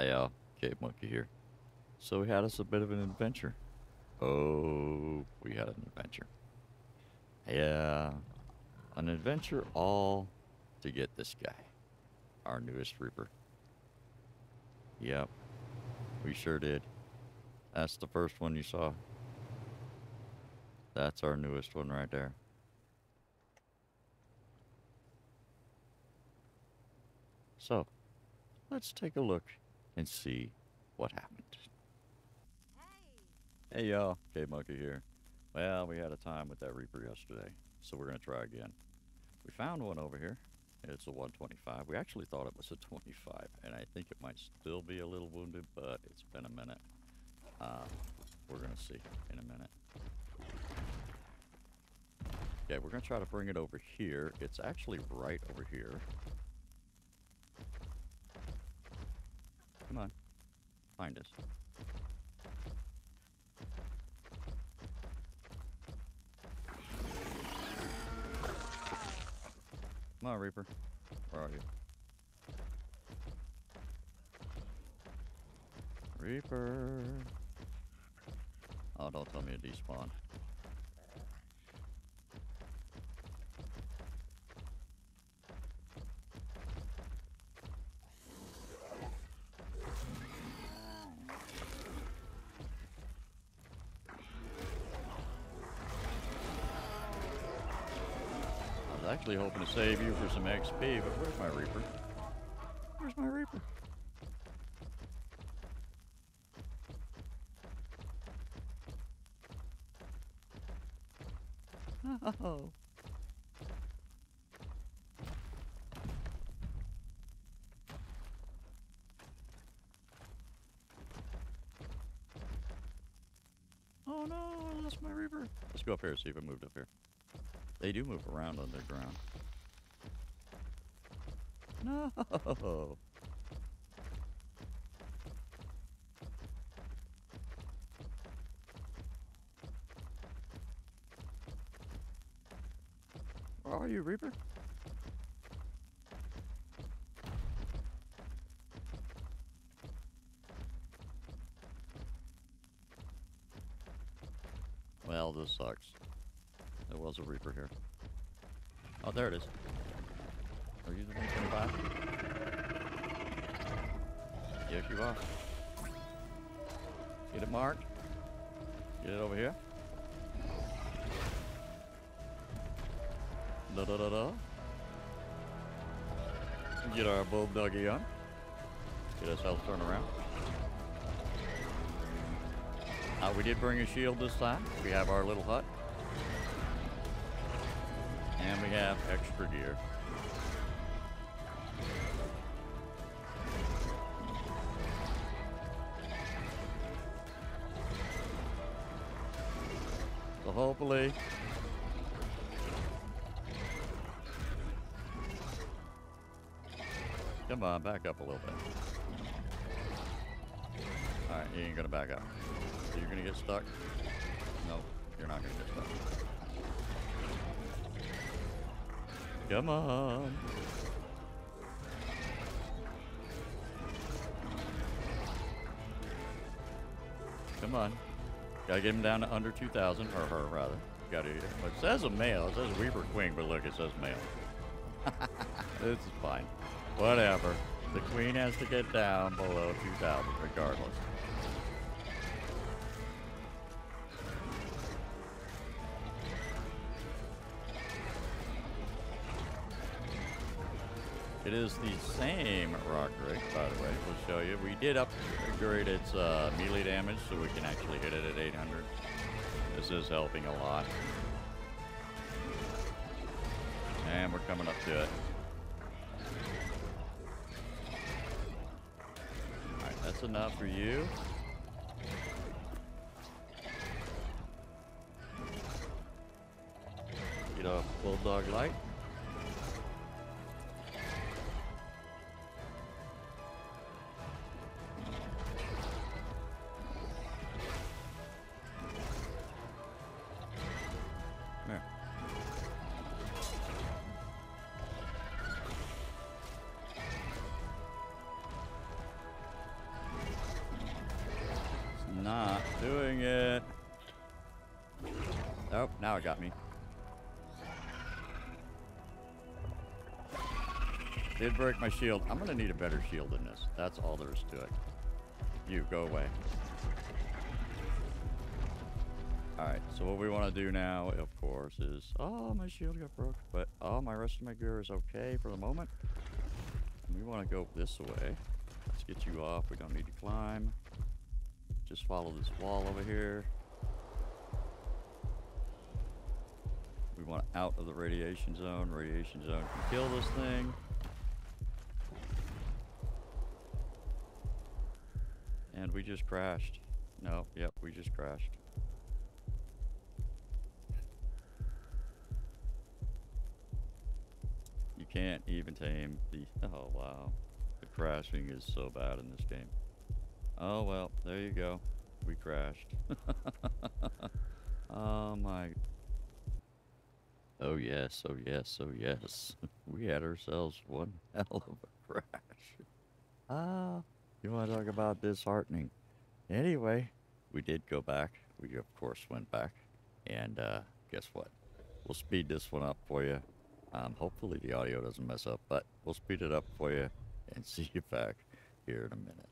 Hey, uh, Cave Monkey here. So we had us a bit of an adventure. Oh, we had an adventure. Yeah, an adventure all to get this guy, our newest Reaper. Yep, we sure did. That's the first one you saw. That's our newest one right there. So, let's take a look and see what happened. Hey y'all, Cave Monkey here. Well, we had a time with that Reaper yesterday, so we're gonna try again. We found one over here. It's a 125. We actually thought it was a 25, and I think it might still be a little wounded, but it's been a minute. Uh, we're gonna see in a minute. Okay, we're gonna try to bring it over here. It's actually right over here. Come on. Find us. Come on, Reaper. Where are you? Reaper. Oh, don't tell me to despawn. Actually hoping to save you for some XP, but where's my Reaper? Where's my Reaper? Oh. Oh no, I lost my Reaper. Let's go up here see if it moved up here. They do move around underground. No. Where are you, Reaper? Well, this sucks. There was a Reaper here. Oh, there it is. Are you the 125? Yes, you are. Get it marked. Get it over here. Da da da da. Get our bulldoggy on. Get ourselves turned around. Uh, we did bring a shield this time. We have our little hut. And we have extra gear. So hopefully Come on, back up a little bit. Alright, you ain't gonna back up. You're gonna get stuck? Nope, you're not gonna get stuck. Come on. Come on. Gotta get him down to under 2,000, or her rather. Gotta, it says a male, it says Reaper Queen, but look, it says male. this is fine. Whatever. The queen has to get down below 2,000 regardless. It is the same Rock Drake, by the way. We'll show you. We did upgrade its uh, melee damage so we can actually hit it at 800. This is helping a lot. And we're coming up to it. Alright, that's enough for you. Get a bulldog light. doing it. Oh, now it got me. Did break my shield. I'm gonna need a better shield than this. That's all there is to it. You, go away. Alright, so what we want to do now, of course, is... Oh, my shield got broke, but oh, my rest of my gear is okay for the moment. And we want to go this way. Let's get you off. We don't need to climb. Just follow this wall over here. We want out of the radiation zone. Radiation zone can kill this thing. And we just crashed. No, yep, we just crashed. You can't even tame the... Oh, wow. The crashing is so bad in this game. Oh, well, there you go. We crashed. oh, my... Oh, yes, oh, yes, oh, yes. we had ourselves one hell of a crash. Ah... You want to talk about disheartening? Anyway, we did go back. We, of course, went back. And uh, guess what? We'll speed this one up for you. Um, hopefully the audio doesn't mess up, but we'll speed it up for you and see you back here in a minute.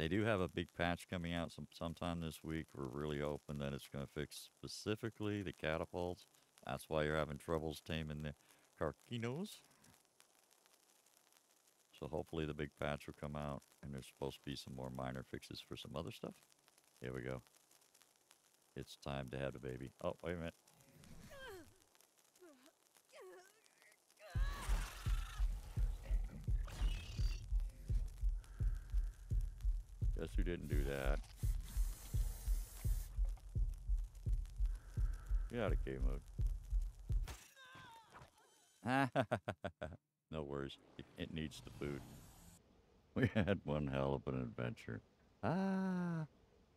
They do have a big patch coming out some sometime this week. We're really hoping that it's going to fix specifically the catapults. That's why you're having troubles taming the Karkinos. So hopefully the big patch will come out, and there's supposed to be some more minor fixes for some other stuff. Here we go. It's time to have a baby. Oh, wait a minute. Do that? Get out of game mode. no worries. It, it needs the food. We had one hell of an adventure. Ah.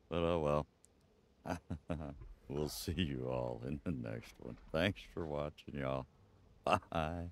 But oh well. we'll see you all in the next one. Thanks for watching, y'all. Bye.